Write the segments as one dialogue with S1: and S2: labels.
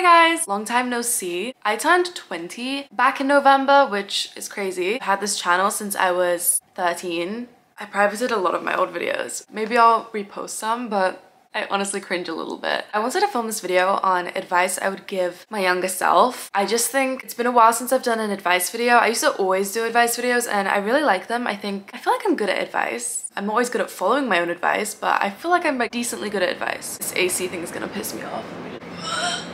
S1: Hi guys! Long time no see. I turned 20 back in November, which is crazy. I had this channel since I was 13. I privated a lot of my old videos. Maybe I'll repost some, but I honestly cringe a little bit. I wanted to film this video on advice I would give my younger self. I just think it's been a while since I've done an advice video. I used to always do advice videos and I really like them. I think, I feel like I'm good at advice. I'm always good at following my own advice, but I feel like I'm decently good at advice. This AC thing is gonna piss me off.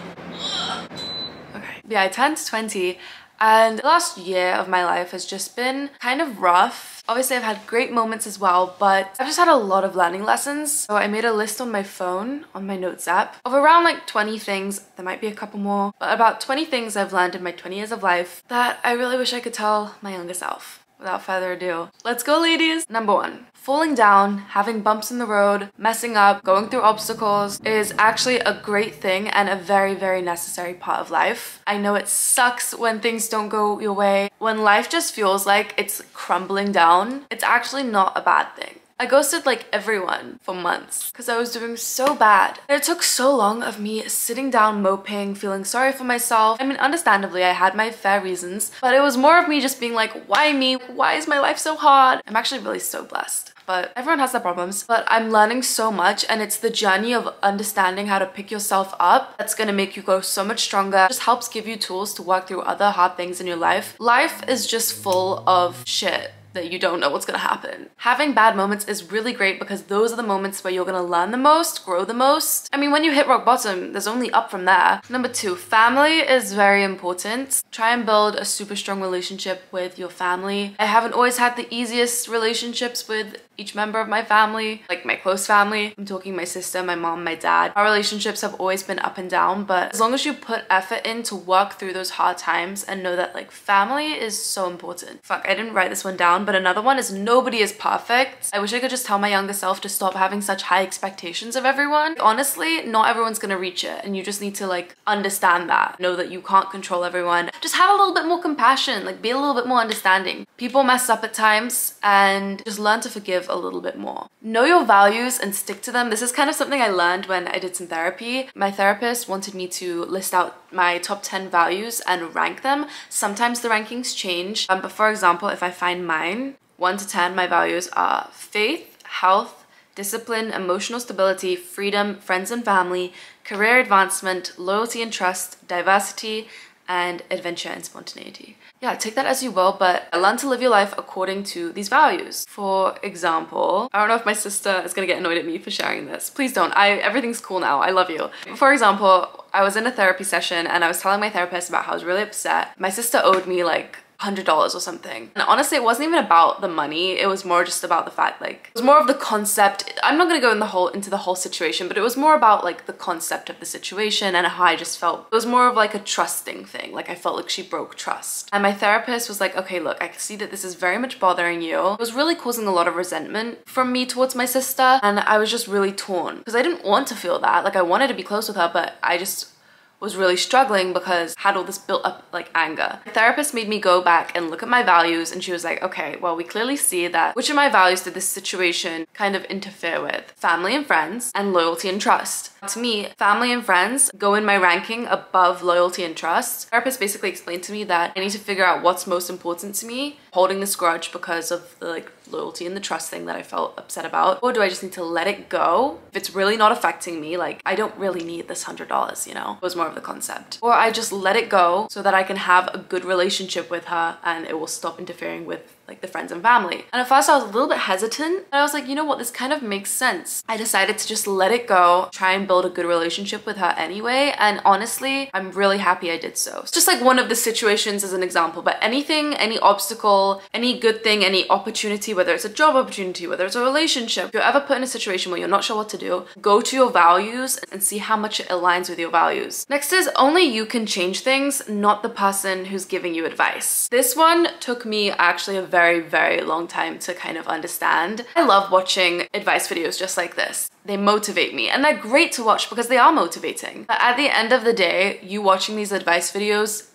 S1: Yeah, I turned 20 and the last year of my life has just been kind of rough Obviously I've had great moments as well, but I've just had a lot of learning lessons. So I made a list on my phone, on my notes app, of around like 20 things, there might be a couple more, but about 20 things I've learned in my 20 years of life that I really wish I could tell my younger self. Without further ado, let's go ladies! Number one, falling down, having bumps in the road, messing up, going through obstacles is actually a great thing and a very, very necessary part of life. I know it sucks when things don't go your way. When life just feels like it's crumbling down, it's actually not a bad thing. I ghosted like everyone for months because I was doing so bad. And it took so long of me sitting down moping, feeling sorry for myself. I mean, understandably, I had my fair reasons, but it was more of me just being like, why me? Why is my life so hard? I'm actually really so blessed but everyone has their problems. But I'm learning so much and it's the journey of understanding how to pick yourself up that's gonna make you go so much stronger. It just helps give you tools to work through other hard things in your life. Life is just full of shit that you don't know what's gonna happen. Having bad moments is really great because those are the moments where you're gonna learn the most, grow the most. I mean, when you hit rock bottom, there's only up from there. Number two, family is very important. Try and build a super strong relationship with your family. I haven't always had the easiest relationships with each member of my family, like my close family. I'm talking my sister, my mom, my dad. Our relationships have always been up and down, but as long as you put effort in to work through those hard times and know that like family is so important. Fuck, I didn't write this one down, but another one is nobody is perfect. I wish I could just tell my younger self to stop having such high expectations of everyone. Honestly, not everyone's gonna reach it and you just need to like understand that. Know that you can't control everyone. Just have a little bit more compassion, like be a little bit more understanding. People mess up at times and just learn to forgive a little bit more. Know your values and stick to them. This is kind of something I learned when I did some therapy. My therapist wanted me to list out my top 10 values and rank them. Sometimes the rankings change, um, but for example, if I find mine, 1 to 10, my values are faith, health, discipline, emotional stability, freedom, friends and family, career advancement, loyalty and trust, diversity, and adventure and spontaneity yeah, take that as you will, but learn to live your life according to these values. For example, I don't know if my sister is gonna get annoyed at me for sharing this. Please don't. I everything's cool now. I love you. For example, I was in a therapy session and I was telling my therapist about how I was really upset. My sister owed me like $100 or something. And honestly, it wasn't even about the money. It was more just about the fact like, it was more of the concept. I'm not gonna go in the whole into the whole situation, but it was more about like the concept of the situation and how I just felt. It was more of like a trusting thing. Like I felt like she broke trust. And my therapist was like, okay, look, I can see that this is very much bothering you. It was really causing a lot of resentment from me towards my sister. And I was just really torn because I didn't want to feel that. Like I wanted to be close with her, but I just was really struggling because I had all this built up like anger. The therapist made me go back and look at my values and she was like, okay, well, we clearly see that which of my values did this situation kind of interfere with? Family and friends and loyalty and trust. To me, family and friends go in my ranking above loyalty and trust. The therapist basically explained to me that I need to figure out what's most important to me, holding this grudge because of the like loyalty and the trust thing that I felt upset about? Or do I just need to let it go? If it's really not affecting me, like I don't really need this $100, you know? It was more of the concept. Or I just let it go so that I can have a good relationship with her and it will stop interfering with like the friends and family. And at first I was a little bit hesitant, but I was like, you know what, this kind of makes sense. I decided to just let it go, try and build a good relationship with her anyway. And honestly, I'm really happy I did so. It's just like one of the situations as an example, but anything, any obstacle, any good thing, any opportunity, whether it's a job opportunity, whether it's a relationship, if you're ever put in a situation where you're not sure what to do, go to your values and see how much it aligns with your values. Next is only you can change things, not the person who's giving you advice. This one took me actually a very, very long time to kind of understand. I love watching advice videos just like this. They motivate me and they're great to watch because they are motivating. But at the end of the day, you watching these advice videos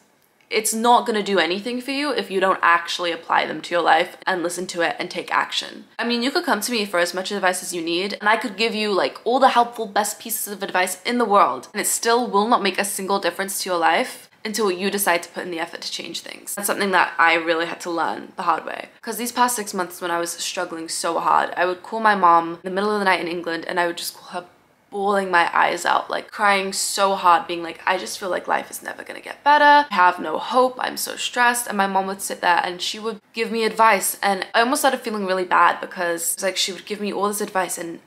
S1: it's not gonna do anything for you if you don't actually apply them to your life and listen to it and take action. I mean, you could come to me for as much advice as you need and I could give you like all the helpful best pieces of advice in the world and it still will not make a single difference to your life until you decide to put in the effort to change things. That's something that I really had to learn the hard way. Because these past six months when I was struggling so hard, I would call my mom in the middle of the night in England and I would just call her bawling my eyes out, like crying so hard, being like, I just feel like life is never gonna get better. I have no hope. I'm so stressed. And my mom would sit there and she would give me advice. And I almost started feeling really bad because it's like she would give me all this advice and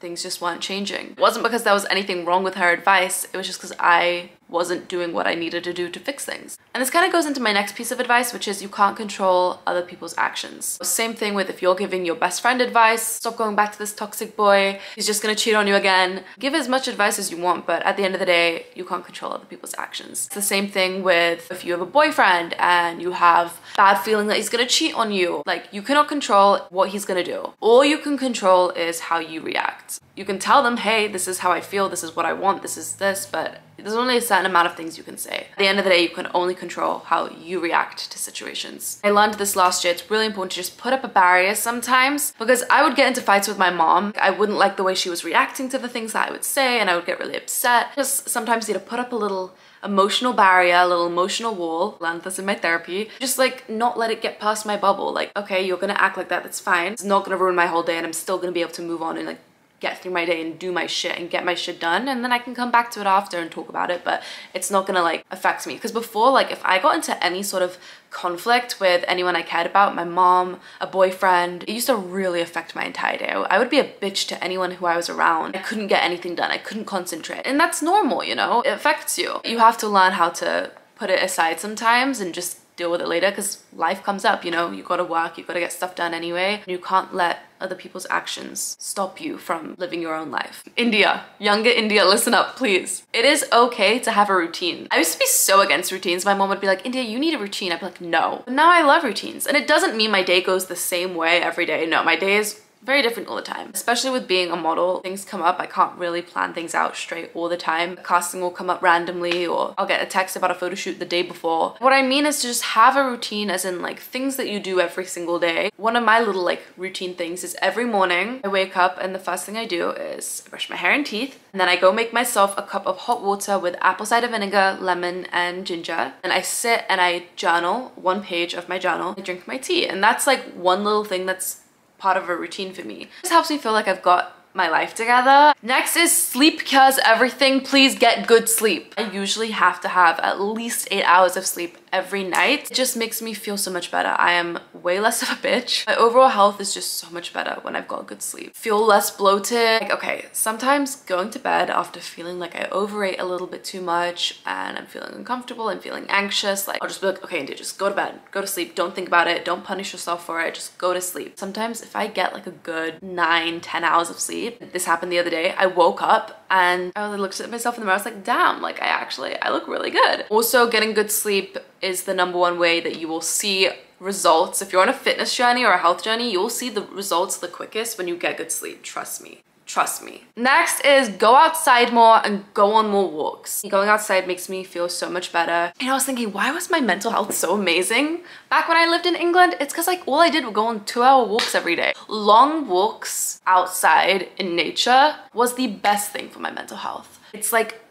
S1: things just weren't changing. It wasn't because there was anything wrong with her advice, it was just because I wasn't doing what I needed to do to fix things. And this kind of goes into my next piece of advice, which is you can't control other people's actions. Same thing with if you're giving your best friend advice, stop going back to this toxic boy, he's just gonna cheat on you again. Give as much advice as you want, but at the end of the day, you can't control other people's actions. It's the same thing with if you have a boyfriend and you have bad feeling that he's gonna cheat on you. Like you cannot control what he's gonna do. All you can control is how you react. You can tell them, hey, this is how I feel, this is what I want, this is this, but there's only a certain amount of things you can say. At the end of the day, you can only control how you react to situations. I learned this last year, it's really important to just put up a barrier sometimes because I would get into fights with my mom. I wouldn't like the way she was reacting to the things that I would say and I would get really upset. Just sometimes you need to put up a little emotional barrier, a little emotional wall. Learned this in my therapy. Just like not let it get past my bubble. Like, okay, you're gonna act like that, that's fine. It's not gonna ruin my whole day and I'm still gonna be able to move on and like get through my day and do my shit and get my shit done and then I can come back to it after and talk about it but it's not gonna like affect me. Because before like if I got into any sort of conflict with anyone I cared about my mom a boyfriend it used to really affect my entire day. I would be a bitch to anyone who I was around. I couldn't get anything done. I couldn't concentrate. And that's normal you know? It affects you. You have to learn how to put it aside sometimes and just deal with it later because life comes up, you know, you gotta work, you gotta get stuff done anyway. You can't let other people's actions stop you from living your own life. India, younger India, listen up, please. It is okay to have a routine. I used to be so against routines. My mom would be like, India, you need a routine. I'd be like, no. But now I love routines. And it doesn't mean my day goes the same way every day. No, my day is very different all the time. Especially with being a model, things come up. I can't really plan things out straight all the time. Casting will come up randomly or I'll get a text about a photo shoot the day before. What I mean is to just have a routine as in like things that you do every single day. One of my little like routine things is every morning I wake up and the first thing I do is brush my hair and teeth and then I go make myself a cup of hot water with apple cider vinegar, lemon and ginger. And I sit and I journal one page of my journal. I drink my tea and that's like one little thing that's part of a routine for me. This helps me feel like I've got my life together. Next is sleep cures everything. Please get good sleep. I usually have to have at least eight hours of sleep every night. It just makes me feel so much better. I am way less of a bitch. My overall health is just so much better when I've got good sleep. Feel less bloated. Like, okay, sometimes going to bed after feeling like I overate a little bit too much and I'm feeling uncomfortable and feeling anxious, like I'll just be like, okay, India, just go to bed, go to sleep. Don't think about it. Don't punish yourself for it. Just go to sleep. Sometimes if I get like a good nine, ten hours of sleep, this happened the other day, I woke up and I looked at myself in the mirror. I was like, damn, like I actually, I look really good. Also getting good sleep is the number one way that you will see results. If you're on a fitness journey or a health journey, you'll see the results the quickest when you get good sleep, trust me. Trust me. Next is go outside more and go on more walks. Going outside makes me feel so much better. And I was thinking, why was my mental health so amazing? Back when I lived in England, it's because like all I did was go on two hour walks every day. Long walks outside in nature was the best thing for my mental health. It's like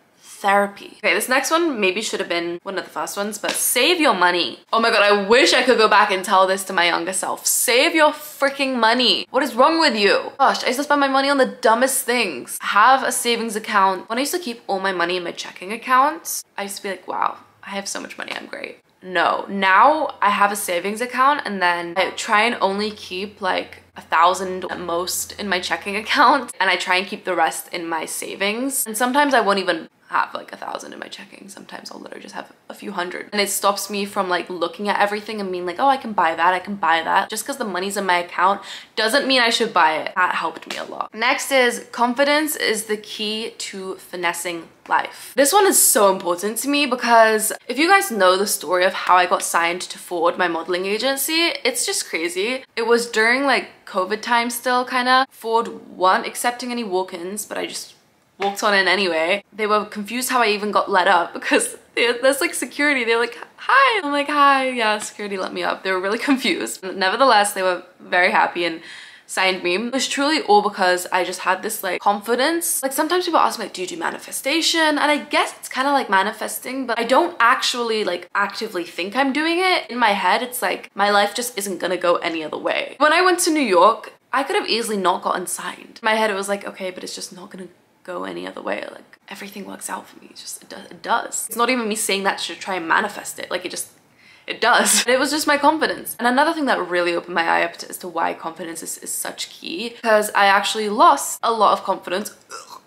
S1: therapy. Okay, this next one maybe should have been one of the first ones, but save your money. Oh my god, I wish I could go back and tell this to my younger self. Save your freaking money. What is wrong with you? Gosh, I used to spend my money on the dumbest things. Have a savings account. When I used to keep all my money in my checking account, I used to be like, wow, I have so much money, I'm great. No, now I have a savings account and then I try and only keep like a thousand at most in my checking account and I try and keep the rest in my savings. And sometimes I won't even have like a thousand in my checking. Sometimes I'll literally just have a few hundred. And it stops me from like looking at everything and being like, oh, I can buy that, I can buy that. Just because the money's in my account doesn't mean I should buy it. That helped me a lot. Next is confidence is the key to finessing life. This one is so important to me because if you guys know the story of how I got signed to Ford, my modeling agency, it's just crazy. It was during like COVID time still kind of. Ford weren't accepting any walk-ins, but I just walked on in anyway. They were confused how I even got let up because there's like security. They're like, hi. I'm like, hi. Yeah, security let me up. They were really confused. Nevertheless, they were very happy and signed me. It was truly all because I just had this like confidence. Like sometimes people ask me like, do you do manifestation? And I guess it's kind of like manifesting, but I don't actually like actively think I'm doing it. In my head, it's like my life just isn't gonna go any other way. When I went to New York, I could have easily not gotten signed. In my head, it was like, okay, but it's just not gonna go any other way. Like everything works out for me. It's just, it does, it does. It's not even me saying that to try and manifest it. Like it just, it does. It was just my confidence. And another thing that really opened my eye up to, as to why confidence is, is such key, because I actually lost a lot of confidence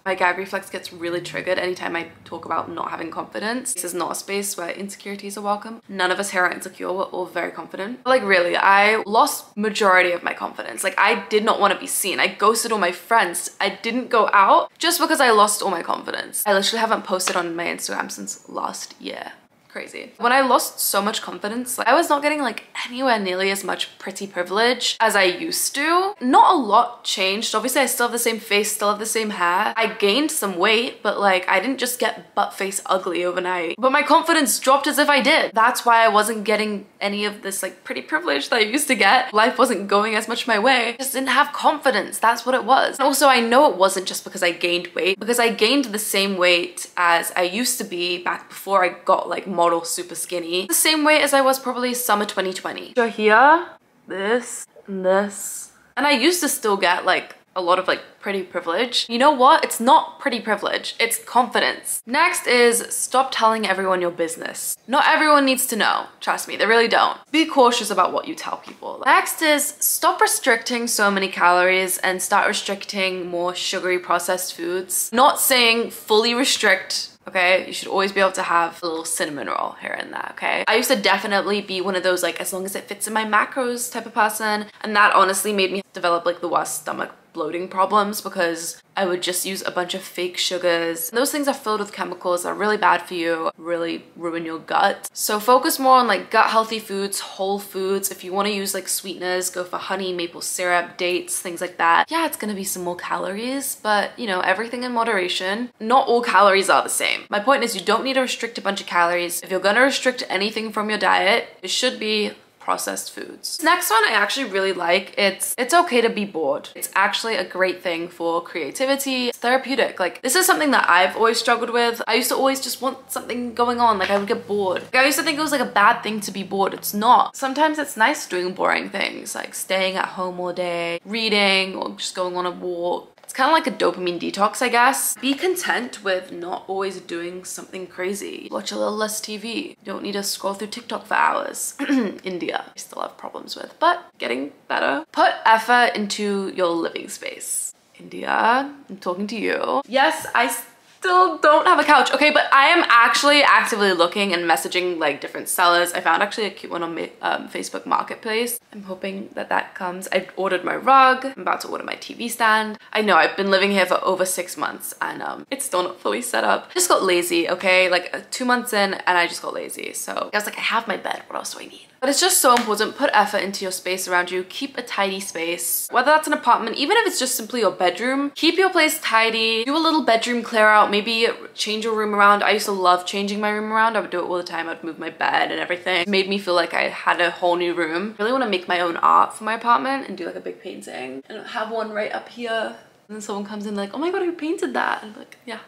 S1: my gag reflex gets really triggered anytime I talk about not having confidence. This is not a space where insecurities are welcome. None of us here are insecure, we're all very confident. Like really, I lost majority of my confidence. Like I did not want to be seen. I ghosted all my friends. I didn't go out just because I lost all my confidence. I literally haven't posted on my Instagram since last year crazy. When I lost so much confidence, like, I was not getting like anywhere nearly as much pretty privilege as I used to. Not a lot changed. Obviously, I still have the same face, still have the same hair. I gained some weight, but like I didn't just get butt face ugly overnight. But my confidence dropped as if I did. That's why I wasn't getting any of this like pretty privilege that I used to get. Life wasn't going as much my way. I just didn't have confidence. That's what it was. And also, I know it wasn't just because I gained weight, because I gained the same weight as I used to be back before I got like more model super skinny. The same weight as I was probably summer 2020. So here, this, and this. And I used to still get like a lot of like pretty privilege. You know what? It's not pretty privilege, it's confidence. Next is stop telling everyone your business. Not everyone needs to know, trust me, they really don't. Be cautious about what you tell people. Next is stop restricting so many calories and start restricting more sugary processed foods. Not saying fully restrict okay? You should always be able to have a little cinnamon roll here and there, okay? I used to definitely be one of those like as long as it fits in my macros type of person and that honestly made me develop like the worst stomach bloating problems because I would just use a bunch of fake sugars. Those things are filled with chemicals that are really bad for you, really ruin your gut. So focus more on like gut healthy foods, whole foods. If you want to use like sweeteners, go for honey, maple syrup, dates, things like that. Yeah, it's gonna be some more calories, but you know, everything in moderation. Not all calories are the same. My point is you don't need to restrict a bunch of calories. If you're gonna restrict anything from your diet, it should be processed foods. Next one I actually really like. It's it's okay to be bored. It's actually a great thing for creativity. It's therapeutic. Like this is something that I've always struggled with. I used to always just want something going on. Like I would get bored. Like, I used to think it was like a bad thing to be bored. It's not. Sometimes it's nice doing boring things like staying at home all day, reading or just going on a walk kind of like a dopamine detox, I guess. Be content with not always doing something crazy. Watch a little less TV. You don't need to scroll through TikTok for hours. India, I still have problems with, but getting better. Put effort into your living space. India, I'm talking to you. Yes, I still don't have a couch. Okay, but I am actually actively looking and messaging like different sellers. I found actually a cute one on um, Facebook Marketplace. I'm hoping that that comes. I ordered my rug. I'm about to order my TV stand. I know I've been living here for over six months and um, it's still not fully set up. Just got lazy, okay? Like uh, two months in and I just got lazy. So I was like, I have my bed. What else do I need? But it's just so important. Put effort into your space around you. Keep a tidy space. Whether that's an apartment, even if it's just simply your bedroom, keep your place tidy. Do a little bedroom clear out. Maybe change your room around. I used to love changing my room around. I would do it all the time. I'd move my bed and everything. It made me feel like I had a whole new room. I really want to make my own art for my apartment and do like a big painting. And have one right up here. And then someone comes in like, oh my god, who painted that? And I'm like, yeah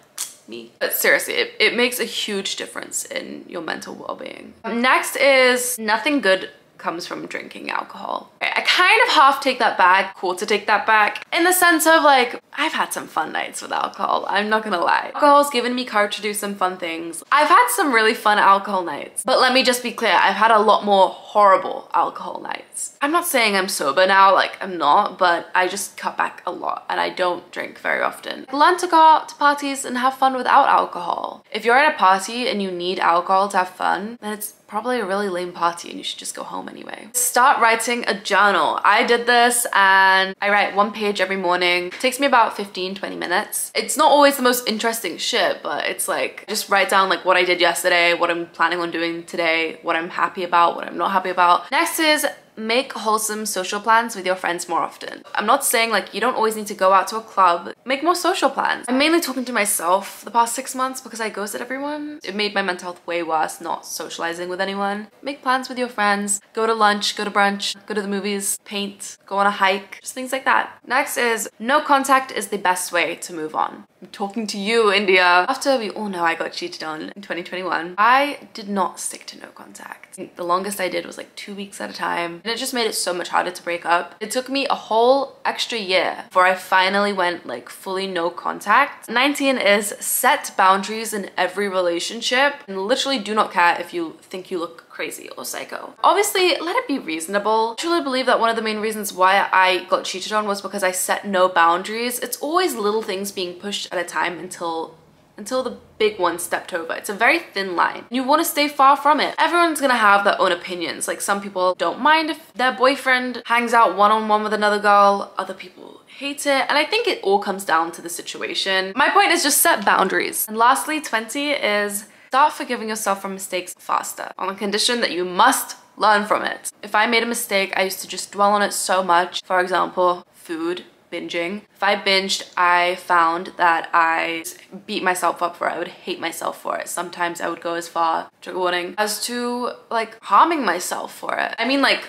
S1: me. But seriously, it, it makes a huge difference in your mental well-being. Next is nothing good comes from drinking alcohol. I kind of half take that back, cool to take that back, in the sense of like, I've had some fun nights with alcohol, I'm not gonna lie. Alcohol's given me courage to do some fun things. I've had some really fun alcohol nights, but let me just be clear, I've had a lot more horrible alcohol nights. I'm not saying I'm sober now, like I'm not, but I just cut back a lot and I don't drink very often. Learn to go out to parties and have fun without alcohol. If you're at a party and you need alcohol to have fun, then it's probably a really lame party and you should just go home anyway. Start writing a journal. I did this and I write one page every morning. It takes me about 15, 20 minutes. It's not always the most interesting shit, but it's like just write down like what I did yesterday, what I'm planning on doing today, what I'm happy about, what I'm not happy about. Next is make wholesome social plans with your friends more often. I'm not saying like you don't always need to go out to a club. Make more social plans. I'm mainly talking to myself the past six months because I ghosted everyone. It made my mental health way worse not socializing with anyone. Make plans with your friends. Go to lunch, go to brunch, go to the movies, paint, go on a hike, just things like that. Next is no contact is the best way to move on. Talking to you, India. After we all know I got cheated on in 2021, I did not stick to no contact. The longest I did was like two weeks at a time, and it just made it so much harder to break up. It took me a whole extra year before I finally went like fully no contact. 19 is set boundaries in every relationship and literally do not care if you think you look crazy or psycho. Obviously, let it be reasonable. I truly believe that one of the main reasons why I got cheated on was because I set no boundaries. It's always little things being pushed at a time until until the big one stepped over. It's a very thin line. You want to stay far from it. Everyone's gonna have their own opinions. Like some people don't mind if their boyfriend hangs out one-on-one -on -one with another girl. Other people hate it. And I think it all comes down to the situation. My point is just set boundaries. And lastly, 20 is Start forgiving yourself for mistakes faster on the condition that you must learn from it. If I made a mistake, I used to just dwell on it so much. For example, food, binging. If I binged, I found that I beat myself up for it. I would hate myself for it. Sometimes I would go as far, trigger warning, as to like harming myself for it. I mean like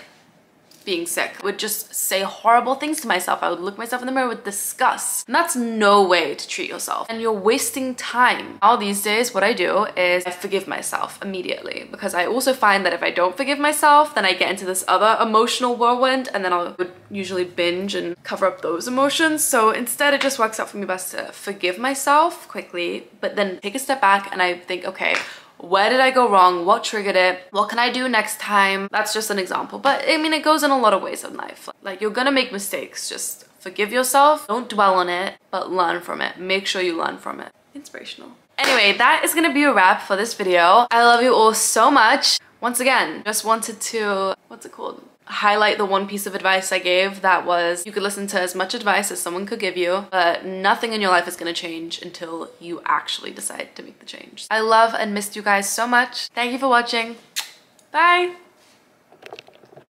S1: being sick. I would just say horrible things to myself. I would look myself in the mirror with disgust. And that's no way to treat yourself. And you're wasting time. All these days, what I do is I forgive myself immediately because I also find that if I don't forgive myself, then I get into this other emotional whirlwind and then I would usually binge and cover up those emotions. So instead, it just works out for me best to forgive myself quickly, but then take a step back and I think, okay, where did I go wrong? What triggered it? What can I do next time? That's just an example. But I mean, it goes in a lot of ways in life. Like you're gonna make mistakes. Just forgive yourself. Don't dwell on it, but learn from it. Make sure you learn from it. Inspirational. Anyway, that is gonna be a wrap for this video. I love you all so much. Once again, just wanted to, what's it called? Highlight the one piece of advice I gave that was you could listen to as much advice as someone could give you, but nothing in your life is gonna change until you actually decide to make the change. I love and missed you guys so much. Thank you for watching. Bye!